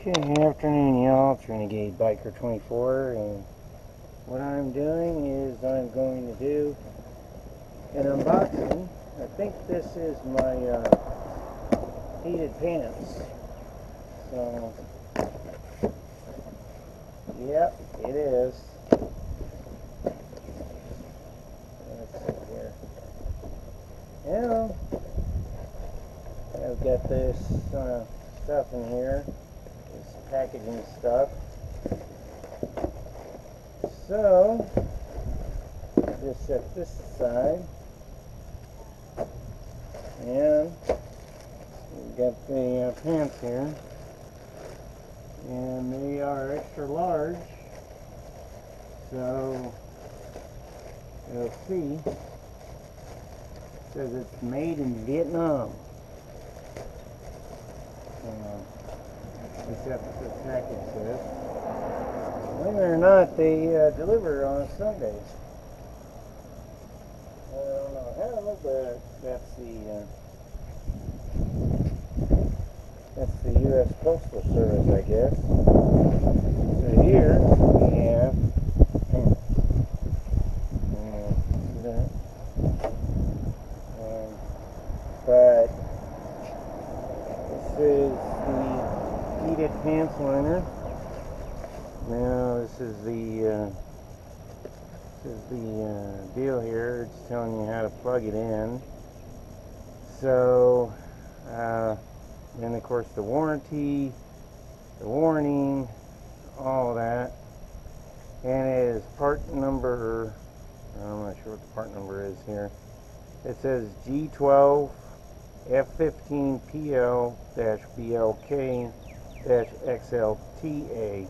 Okay, afternoon y'all, it's Renegade Biker 24 and what I'm doing is I'm going to do an unboxing. I think this is my uh, heated pants. So, yep, it is. Let's see here. Yeah, I've got this uh, stuff in here packaging stuff. So, just set this aside. And we've got the uh, pants here. And they are extra large. So, you'll see. It says it's made in Vietnam. Uh, except the package says. Believe it or not, they uh, deliver on Sundays. I don't know how, but that's the uh, that's the U.S. Postal Service, I guess. So here we have pants. Uh, see that? Um, but this is the heated pants liner. Now this is the uh, this is the uh, deal here. It's telling you how to plug it in. So, uh, of course the warranty, the warning, all that, and it is part number. I'm not sure what the part number is here. It says G12 F15PL-BLK-XLTA.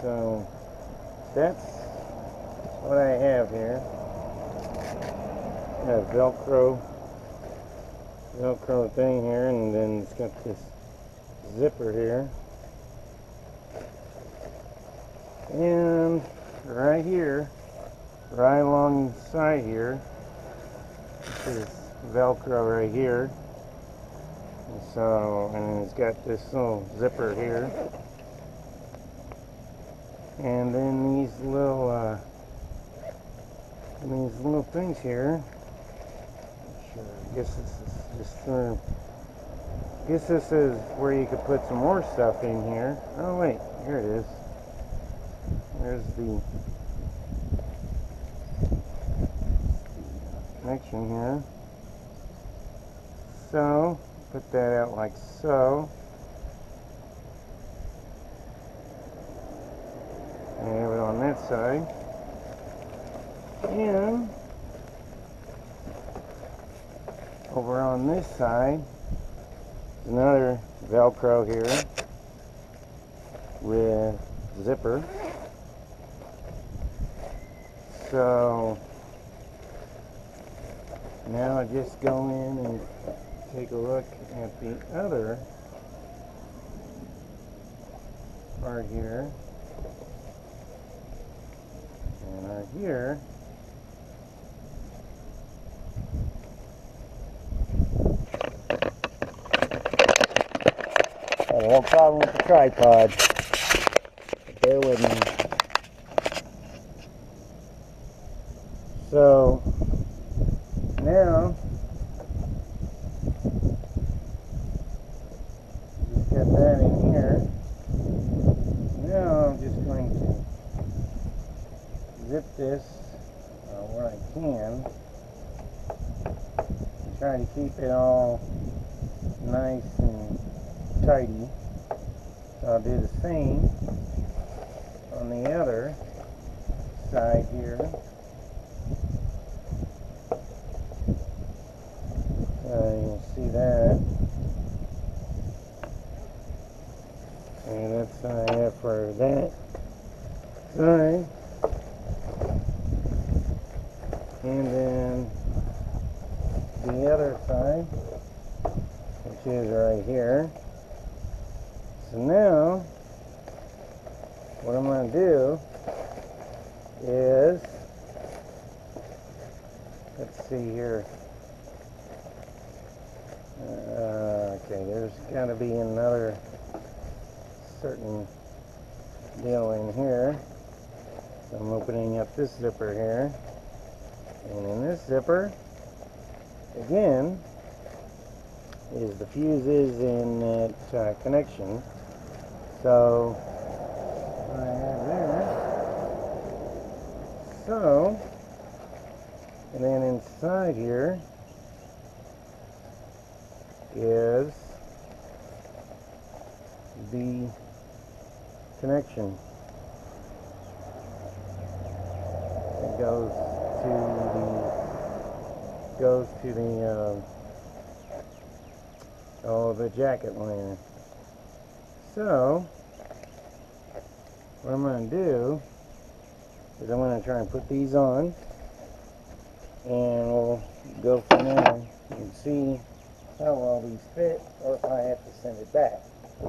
So that's what I have here. Got a Velcro Velcro thing here, and then it's got this zipper here. And right here, right along the side here, this is Velcro right here. So, and it's got this little zipper here. And then these little, uh, these little things here. Sure, I guess this is just for, I guess this is where you could put some more stuff in here. Oh wait, here it is. There's the connection here. So, put that out like so. And on that side. And over on this side, another Velcro here with zipper. So now I just go in and take a look at the other part here. And right here, problem with the tripod. Bear with me. So, now, just got that in here. Now I'm just going to zip this uh, where I can try to keep it all nice and tidy. I'll do the same on the other side here. Uh, you'll see that. And that's what I have for that side. And then the other side, which is right here. So now, what I'm going to do is, let's see here. Uh, okay, there's got to be another certain deal in here. So I'm opening up this zipper here. And in this zipper, again, is the fuses in that uh, connection. So, I have there. So, and then inside here is the connection. It goes to the goes to the um, oh the jacket liner. So what I'm going to do is I'm going to try and put these on and we'll go from there and see how well these fit or if I have to send it back. Uh,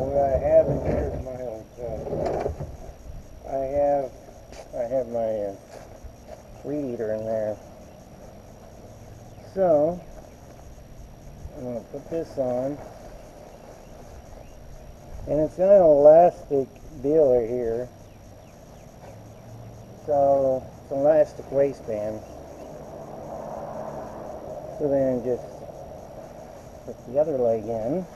what I have in here is my uh, I have I have my uh, weed eater in there. So I'm gonna put this on. And it's got an elastic dealer here. So it's an elastic waistband. So then just put the other leg in.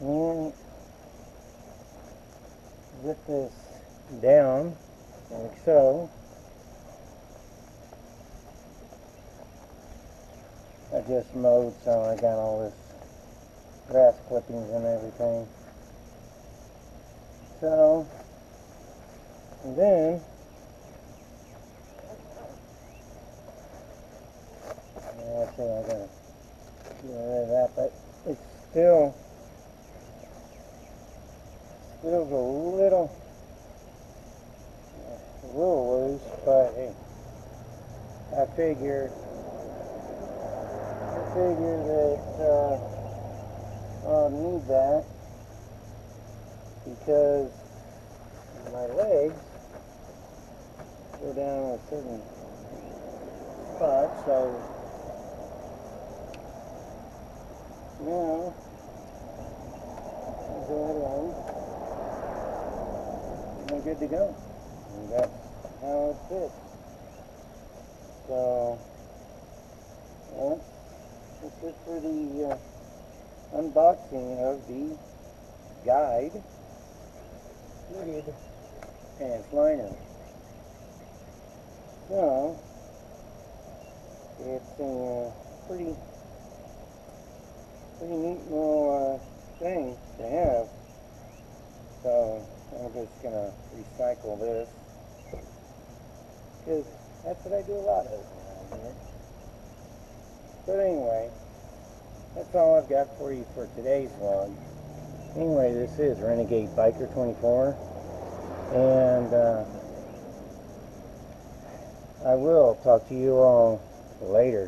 And get this down like so. I just mowed so I got all this grass clippings and everything. So, and then, I I gotta get rid of that, but it's still, still a little, loose, but hey, I figure, I figure that, uh, I'll need that because my legs go down a certain spot, so now I go ahead and I'm good to go. And that's how it fits. So, well, this is for the uh, unboxing of the Gyde heated pants liner. So, it's a uh, pretty, pretty neat little uh, thing to have. So, I'm just going to recycle this. Because that's what I do a lot of around here. But anyway, that's all I've got for you for today's vlog. Anyway, this is Renegade Biker 24, and uh, I will talk to you all later.